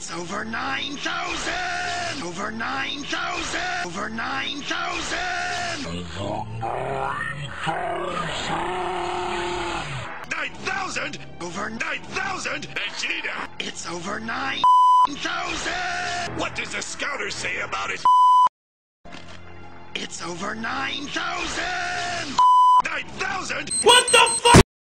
It's over 9,000! Over 9,000! Over 9,000! 9,000? Over 9,000? Vegeta! It's over 9,000! What does the scouter say about it? It's over 9,000! 9,000? What?